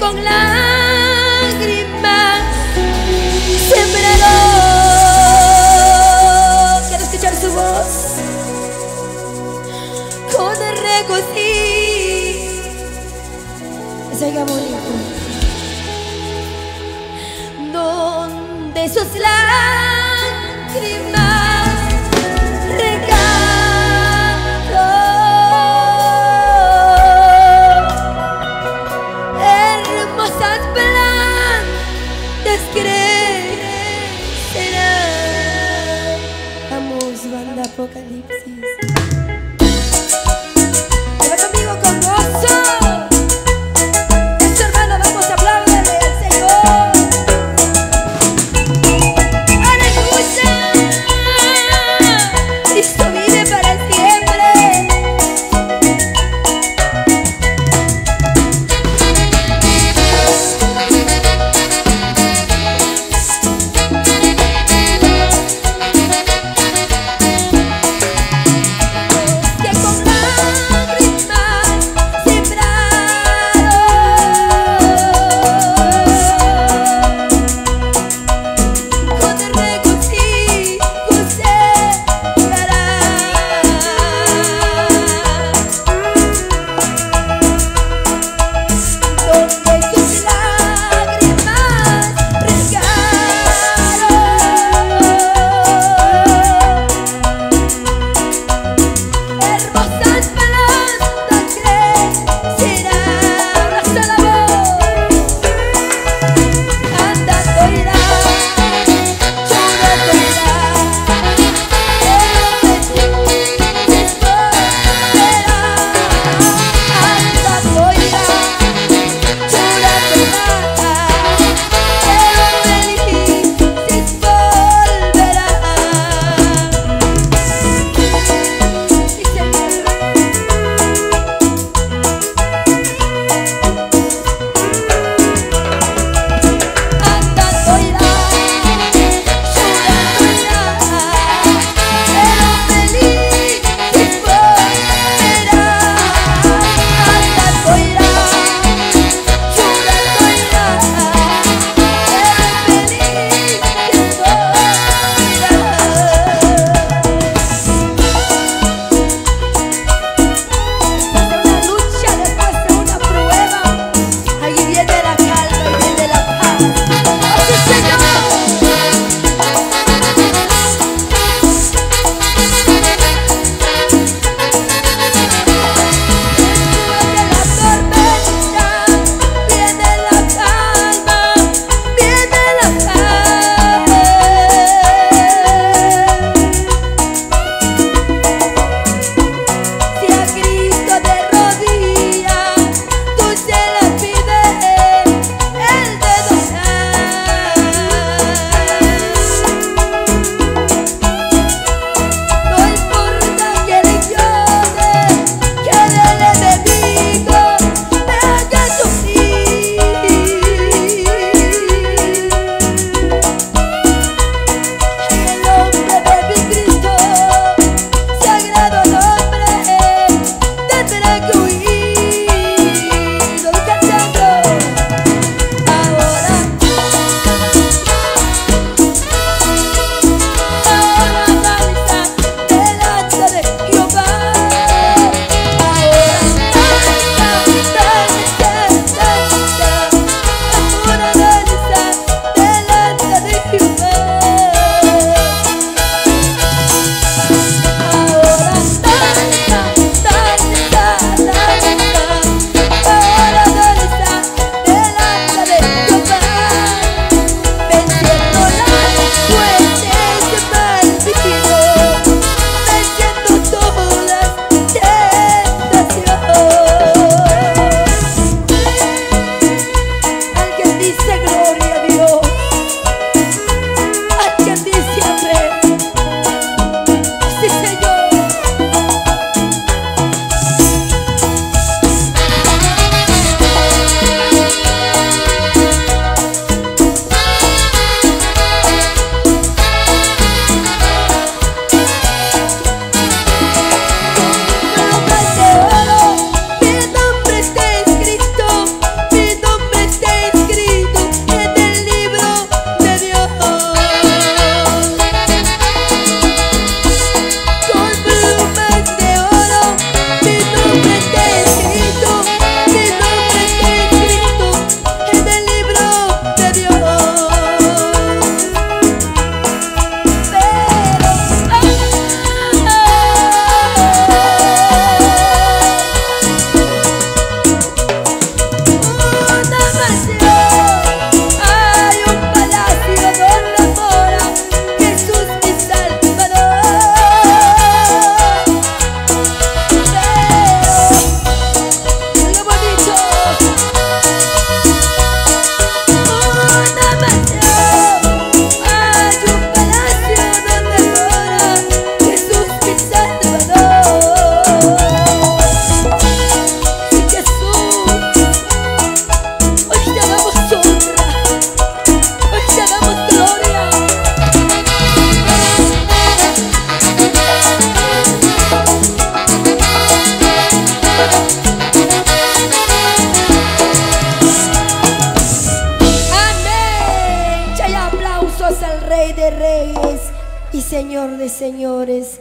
con lágrimas sembraró. Quiero escuchar su voz con regocijo. Se oiga bonito. Donde sus lágrimas Apocalipse. Señor de Señores.